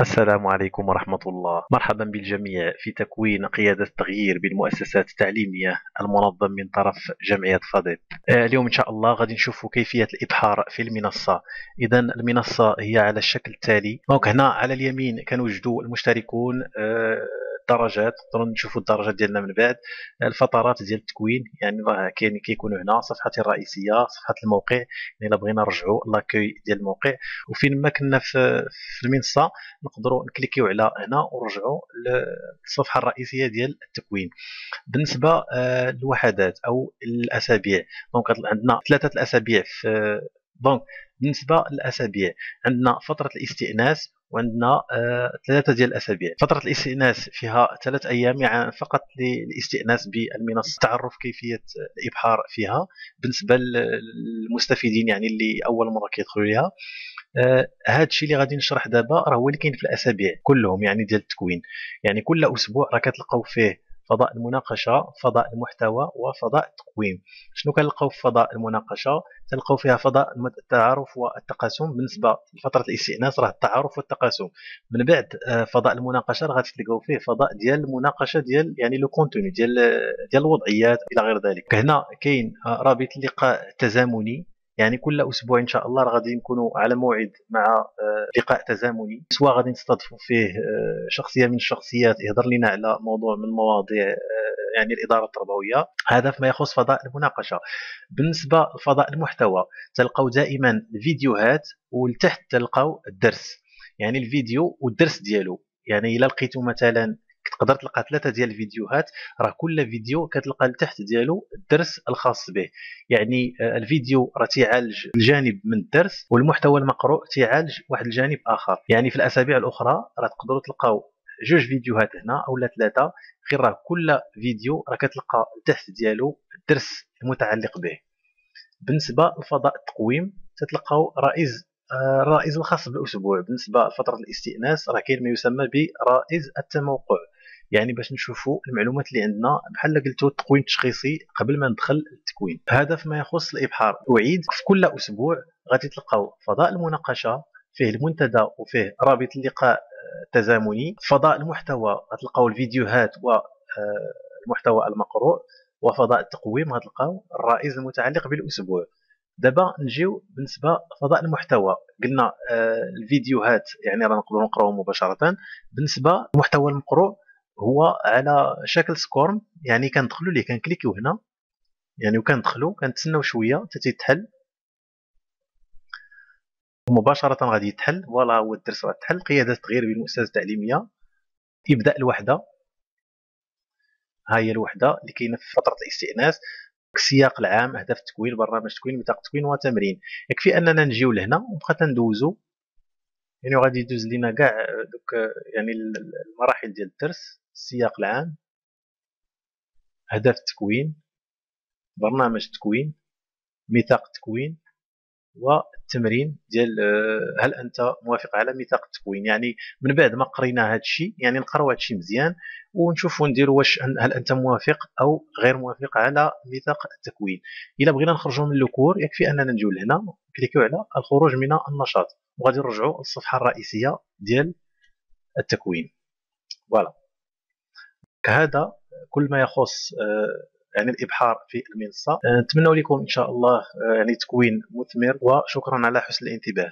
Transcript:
السلام عليكم ورحمة الله. مرحبا بالجميع في تكوين قيادة التغيير بالمؤسسات التعليمية المنظم من طرف جمعية فضيل آه، اليوم إن شاء الله غادي نشوفوا كيفية الإبحار في المنصة. إذا المنصة هي على الشكل التالي. هنا على اليمين كنوجدوا المشتركون آه، الدرجات نقدروا نشوفوا الدرجات ديالنا من بعد. الفقرات ديال التكوين يعني راه كاين كيكونوا هنا صفحه الرئيسية صفحه الموقع يعني إلا بغينا نرجعوا ل accueil ديال الموقع. وفين ما كنا في, في المنصة نقدروا نكليكيو على هنا ونرجعوا للصفحة الرئيسية ديال التكوين. بالنسبة آه، للوحدات أو الأسابيع donc عندنا ثلاثة الأسابيع في donc بالنسبة للأسابيع عندنا فترة الاستئناس وعندنا آه ثلاثة ديال الأسابيع. فترة الاستئناس فيها ثلاث أيام يعني فقط للاستئناس بالمنصة. تعرف كيفية الإبحار فيها بالنسبة للمستفيدين يعني اللي أول مرة كيدخلوا ليها. آه هذا الشيء اللي غادي نشرح دابا راه هو اللي كاين في الأسابيع كلهم يعني ديال التكوين. يعني كل أسبوع راه كتلقاو فيه فضاء المناقشة فضاء المحتوى وفضاء التقويم. شنو كنلقاو في فضاء المناقشة؟ تلقاو فيها فضاء التعارف والتقاسم بالنسبة لفترة الاستئناس راه التعارف والتقاسم. من بعد آه، فضاء المناقشة راه غادي تلقاو فيه فضاء ديال المناقشة ديال يعني لو كونتوني ديال ديال الوضعيات إلى غير ذلك. هنا كاين آه، رابط اللقاء التزامني يعني كل أسبوع إن شاء الله راه غادي نكونوا على موعد مع آه، لقاء تزامني. سواء غادي نستضيفوا فيه آه، شخصية من الشخصيات يهضر لنا على موضوع من مواضيع آه، يعني الإدارة التربوية. هذا فيما يخص فضاء المناقشة. بالنسبة لفضاء المحتوى تلقاو دائما الفيديوهات ولتحت تلقاو الدرس. يعني الفيديو والدرس ديالو. يعني إلا لقيتو مثلا تقدر تلقى ثلاثة ديال الفيديوهات راه كل فيديو كتلقى لتحت ديالو الدرس الخاص به. يعني آه، الفيديو راه تيعالج الجانب من الدرس والمحتوى المقروء تيعالج واحد الجانب آخر. يعني في الأسابيع الأخرى راه تقدروا تلقاو جوج فيديوهات هنا اولا ثلاثة غير راه كل فيديو راه كتلقى تحت ديالو الدرس المتعلق به. بالنسبة لفضاء التقويم تتلقاو رئيس آه، الرائز الخاص بالأسبوع. بالنسبة لفترة الاستئناس راه كاين ما يسمى برائز التموقع. يعني باش نشوفوا المعلومات اللي عندنا بحال قلتوا التقويم التشخيصي قبل ما ندخل التكوين. هذا فيما يخص الإبحار. أعيد في كل أسبوع غادي تلقاو فضاء المناقشة فيه المنتدى وفيه رابط اللقاء التزامني فضاء المحتوى غتلقاو الفيديوهات والمحتوى آه، المقروء وفضاء التقويم غتلقاو الرائز المتعلق بالأسبوع. دابا نجيو بالنسبة لفضاء المحتوى. قلنا آه الفيديوهات يعني راه نقدروا نقراوهم مباشرة. بالنسبة للمحتوى المقروء هو على شكل SCORM يعني كندخلوا ليه كنكليكيو هنا يعني وكندخلوا كنتسناو شوية حتى تيتحل. مباشره غادي يتحل voilà هو الدرس راه تحل قيادة التغيير بالمؤسسة التعليمية. يبدا الوحدة. ها هي الوحدة اللي كاينة في فترة الاستئناس. السياق العام أهداف التكوين برنامج التكوين بطاقه التكوين وتمرين. يكفي أننا نجيو لهنا ونبقى ندوزو يعني غادي يدوز لينا كاع دوك يعني المراحل ديال الدرس. السياق العام أهداف التكوين برنامج التكوين ميثاق التكوين والتمرين ديال آه، هل أنت موافق على ميثاق التكوين يعني من بعد ما قرينا هذا الشيء يعني نقراو هذا الشيء مزيان ونشوفوا نديروا واش هل أنت موافق أو غير موافق على ميثاق التكوين. إلا بغينا نخرجوا من الكور يكفي أننا نجيو لهنا نكليكيو على الخروج من النشاط وغادي نرجعوا للصفحة الرئيسية ديال التكوين. فوالا. كهذا كل ما يخص آه، يعني الإبحار في المنصة آه، نتمنى لكم إن شاء الله آه، يعني تكوين مثمر وشكرا على حسن الانتباه.